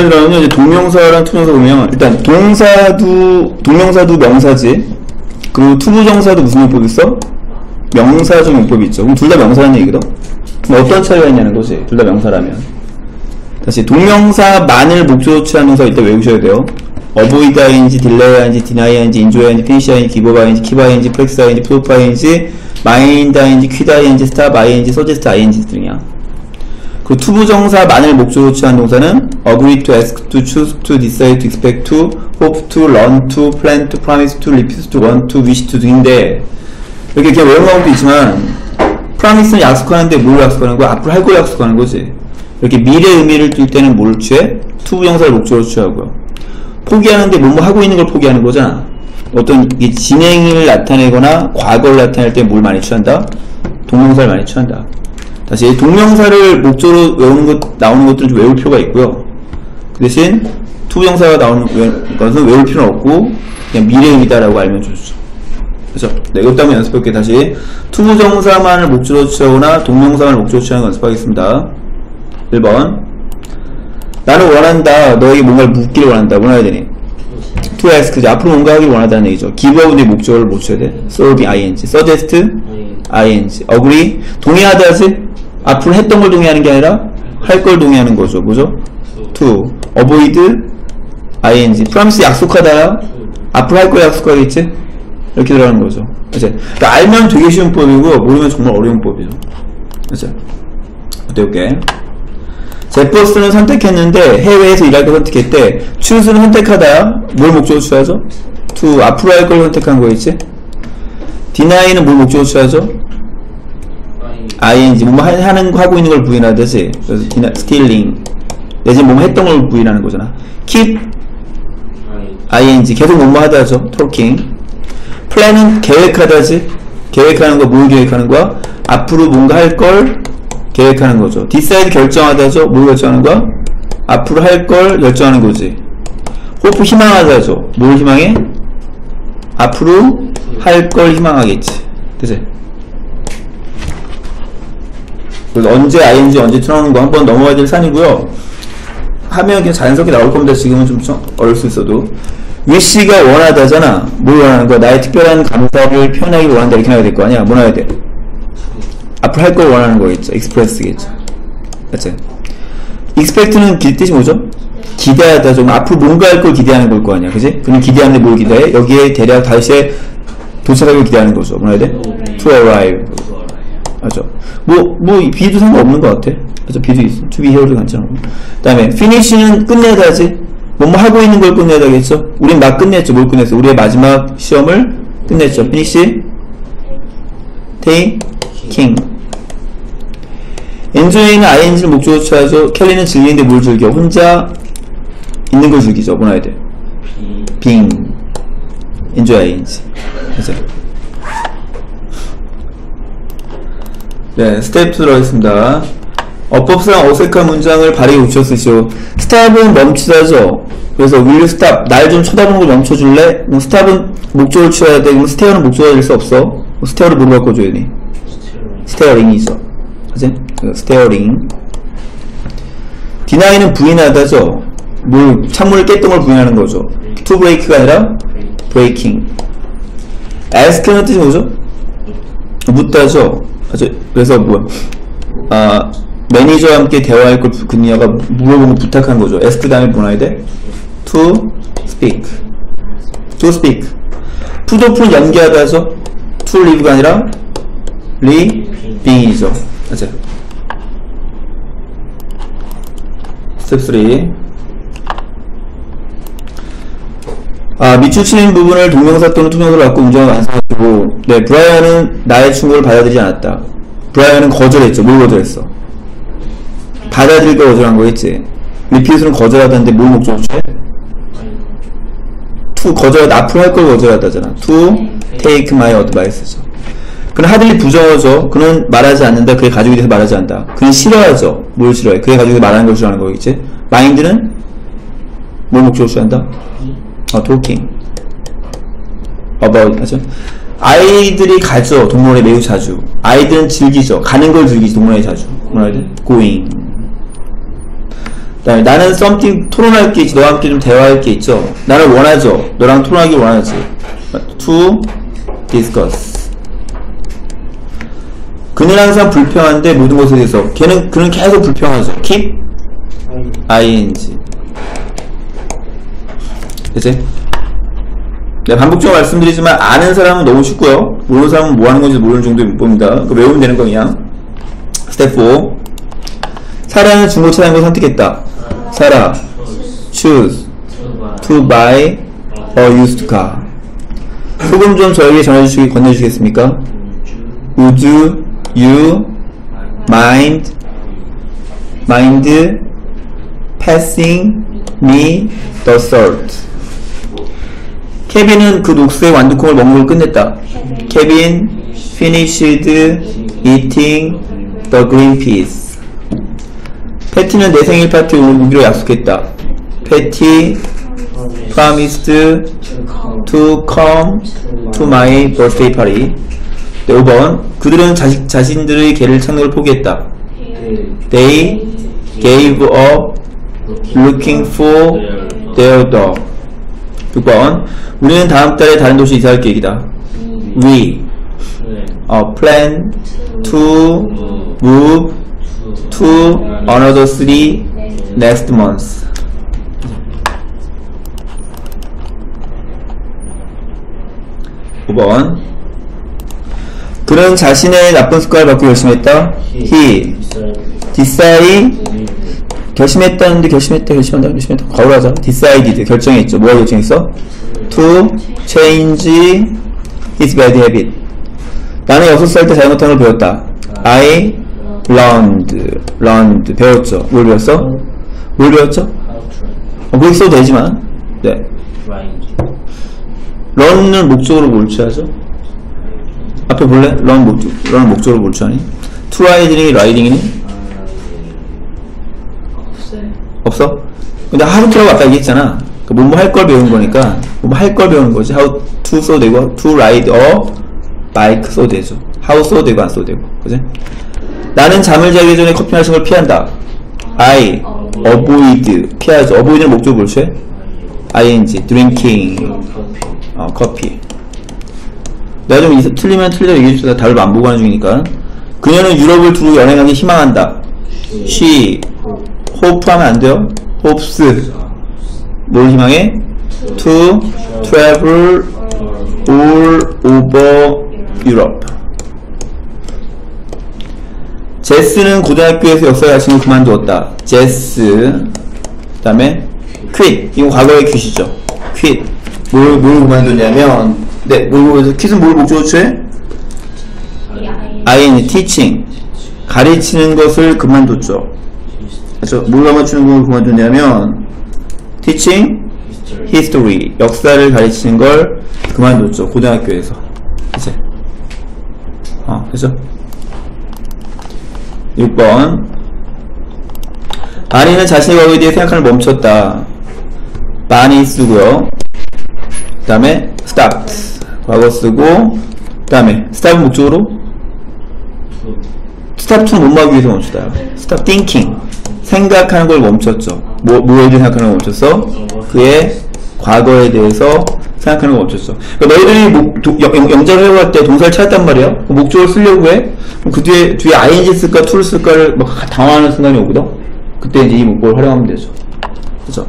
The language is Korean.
들어가면 이제 동명사랑 to부정사 보면 일단 동사도 동명사도 명사지 그리고 to부정사도 무슨 용법이 있어? 명사적 용법이 있죠. 그럼 둘 다 명사라는 얘기거든. 그럼 어떤 차이가 있냐는 거지. 둘 다 명사라면. 다시 동명사만을 목적으로 동사 이때 외우셔야 돼요. ing, practice ing, put off ing, mind ing, quit ing, stop ing, suggest ing 등이야. 그 to부정사만을 목적으로 취한 동사는 agree to, ask to, choose to, decide to, expect to, hope to, learn to, plan to, promise to, refuse to, want to, wish to 등인데 이렇게 그냥 외운 경우도 있지만 promise는 약속하는데 뭘 약속하는 거야? 앞으로 할 걸 약속하는 거지. 이렇게 미래 의미를 줄 때는 뭘 취해? to부정사를 목적으로 취하고요. 포기하는데 뭐뭐 하고 있는 걸 포기하는 거잖아. 어떤 이 진행을 나타내거나 과거를 나타낼 때 뭘 많이 취한다? 동명사를 많이 취한다. 다시 동명사를 목적으로 외우는 것 나오는 것들은 좀 외울 필요가 있고요. 그 대신 to부정사가 나오는 외- 것은 외울 필요는 없고 그냥 미래 의미다라고 알면 좋죠. 그래서 네, 이것 때문에 연습할게. 다시 to부정사만을 목적으로 취하거나 동명사만을 목적으로 취하는 거 연습하겠습니다. 1번. 나는 원한다. 너에게 뭔가를 묻기를 원한다. 뭐 해야 되니. to ask 이제 앞으로 뭔가 하기를 원한다는 얘기죠. Give up의 목적어를 뭐 취해야 돼. Solve ing. suggest ing. agree. 동의하다지 앞으로 했던 걸 동의하는 게 아니라 할 걸 동의하는 거죠 뭐죠 to avoid ing promise 약속하다야 앞으로 할 걸 약속하겠지 이렇게 들어가는 거죠 이제 그러니까 알면 되게 쉬운 법이고 모르면 정말 어려운 법이죠 그죠 어때볼게 제퍼스는 선택했는데 해외에서 일할 걸 선택했대. 추스는 선택하다야. 뭘 목적으로 취하죠? to 앞으로 할 걸 선택한 거겠지? 디나이는 뭘 목적으로 취하죠? Ing 뭐 하- 하는 거 하고 있는 걸 부인하듯이 그래서 stealing 내지 뭐 했던 걸 부인하는 거잖아. keep ing 계속 뭐뭐 하다죠. talking plan은 계획하다지. 계획하는 거 뭘 계획하는 거야? 앞으로 뭔가 할 걸 계획하는 거죠. decide 결정하다죠. 뭘 결정하는 거야? 앞으로 할 걸 결정하는 거지. hope 희망하다죠. 뭘 희망해? 앞으로 할 걸 희망하겠지. 그치? 언제 ing 언제 틀어놓는 거 한번 넘어가야 될 산이고요. 하면 그냥 자연스럽게 나올 겁니다. 지금은 좀좀 어려울 수 있어도. wish가 원하다잖아. 뭘 원하는 거야? 나의 특별한 감사를 표현하기 원한다. 이렇게 해야 될 거 아니야? 뭐 나야 돼? 앞으로 할 걸 원하는 거겠죠. 맞지? expect는 기 뜻이 뭐죠? 기대하다 좀 앞으로 뭔가 할 걸 기대하는 걸 거 아니야. 그지? 그럼 기대하는데 뭘 기대해? 여기에 대략 다시 도착하길 기대하는 거죠. 뭐라 해야 돼? to arrive. 맞죠? 뭐, 뭐, 비도 상관없는 것 같아. 그죠? 비도 있어. to be here도 괜찮아. 그 다음에, finish는 끝내다지. 뭐 뭐 하고 있는 걸 끝내다겠죠? 우린 막 끝냈죠. 뭘 끝냈어? 우리의 마지막 시험을 끝냈죠. finish, taking. enjoy는 ing를 목적으로 취하죠. 켈리는 즐기는데 뭘 즐겨? 혼자 있는 걸 즐기죠. 뭐라 해야 돼? being. enjoy ing. 그죠? 네, 스텝 2 들어가겠습니다. 어법상 어색한 문장을 붙여 쓰시오. stop은 멈추다죠. 그래서 will stop? 날 좀 쳐다보는 걸 멈춰줄래? 그럼 stop은 목적을 취해야 돼. 그럼 stare는 목적어가 될 수 없어. stare를 뭐로 바꿔줘야 돼? staring이죠. 그지? staring. deny는 부인하다죠. 뭘, 창문을 깼던 걸 부인하는 거죠. to break가 아니라 breaking. ask는 뜻이 뭐죠? 묻다죠. 그래서 뭐, 아, 매니저와 함께 대화할 걸 부- 그녀가 물어보고 부탁한 거죠. ask 다음에 뭐 나야 돼? to speak. to speak. put off를 연기하다죠. to leave가 아니라 leaving이죠. 맞아요. 스텝 3. 아, 밑줄치는 부분을 동명사 또는 to부정사로 갖고 문장을 완성하고, 네, 브라이언은 나의 충고를 받아들이지 않았다. 브라이언은 거절했죠. 뭘 거절했어? 받아들일 걸 거절한 거겠지. 리피스는 거절하다는데 뭘 목적으로 취해? to 거절하다, 앞으로 할 걸 거절하다잖아. to take my advice죠. 그는 하들리 부정어죠. 그는 말하지 않는다. 그의 가족에 대해서 말하지 않는다. 그는 싫어하죠. 뭘 싫어해? 그의 가족에 대해서 말하는 걸 싫어하는 거겠지. 마인드는 뭘 목적으로 취한다? 어, talking about 하죠. 아이들이 가죠. 동물원에 매우 자주. 아이들은 즐기죠. 가는 걸 즐기지. 동물원에 자주. 뭐라 해야 돼? going. 그다음에 나는 something 토론할 게 있지. 너와 함께 좀 대화할 게 있죠. 나를 원하죠. 너랑 토론하기 원하지. to discuss. 그는 항상 불평한데 모든 것에 대해서 걔는 그는 계속 불평하죠. keep ing. 그치? 네, 반복적으로 말씀드리지만 아는 사람은 너무 쉽고요. 모르는 사람은 뭐 하는 건지 모르는 정도의 문법입니다. 그 외우면 되는 거 그냥. 스텝 4. 사라는 중고차라는 걸 선택했다. 사라, choose to buy a used car. 소금 좀 저에게 전해주시기 건네주시겠습니까? Would you mind mind passing me the salt? 케빈은 그 녹색 완두콩을 걸 끝냈다. 케빈 finished eating the green peas. 패티는 내 생일 파티 오늘 오기로 약속했다. 패티 promised to come to my birthday party. 네, 5번. 그들은 자식, 자신들의 개를 걸 포기했다. They gave up looking for their dog. 6번. 우리는 다음 달에 다른 도시 이사할 계획이다. We uh, plan to move to another city next month. (5번) 그는 자신의 나쁜 습관을 바꾸기 결심했다. He decide 결심했다는데 결심했다 결심한다 결심했다 과거로 하자 decided 결정했죠 뭐가 결정했어? to change his bad habit 나는 6살 때 잘못한 걸 배웠다 I learned learned 배웠죠 뭘 배웠어? 뭘 배웠죠? 어, 거기 써도 되지만 네 learn은 목적으로 뭘 취하죠? 앞에 볼래? learn 목적, 목적으로 뭘 취하니? to riding이 riding이니? 없어? 근데 how to라고 아까 얘기했잖아. 그 뭐뭐 할 걸 배우는 거니까 뭐뭐 할 걸 배우는 거지. to 써 되고 to ride a bike 써 되죠. how 써 되고 안써 되고. 그지? 나는 잠을 자기 전에 커피 마시는 걸 피한다. I avoid 피하죠. avoid는 뭘 취해? ing drinking 어, 커피. 내가 좀 이- 틀리면 틀려 얘기해 주다 답을 안 보고 하는 중이니까. 그녀는 유럽을 두루 여행하기 희망한다. She hope 하면 안 돼요. hopes 뭘 희망해? to travel all over Europe. 제스는 고등학교에서 역사 가르치는 걸 그만두었다. 제스. 그 다음에 quit. 이거 과거의 퀴시죠. quit. 뭘, 뭘 그만뒀냐면, 네, 뭘, 퀴즈는 뭘 목적으로 취해? ing, teaching. 가르치는 것을 그만뒀죠. 그래서 뭘 가르치는 걸 그만뒀냐면, teaching history. 역사를 가르치는 걸 그만뒀죠. 고등학교에서. 이제. 어, 그죠? 6번. 바니는 자신의 과거에 대해 생각하는 걸 멈췄다. 바니 쓰고요. 그 다음에 stopped. 과거 쓰고, 그 다음에 stop은 목적으로 stop to는 못 막기 위해서 멈추다. stop thinking. 생각하는 걸 멈췄죠. 뭐, 뭐에 대해 생각하는 걸 멈췄어? 그의 과거에 대해서 생각하는 걸 멈췄어. 그러니까 너희들이 목, 도, 영, 영작을 해볼 때 동사를 찾았단 말이야. 그 목적을 쓰려고 해. 그 뒤에, 뒤에 ing 쓸까, to를 쓸까를 막 당황하는 순간이 오거든? 그때 이제 이 목적을 활용하면 되죠. 그죠?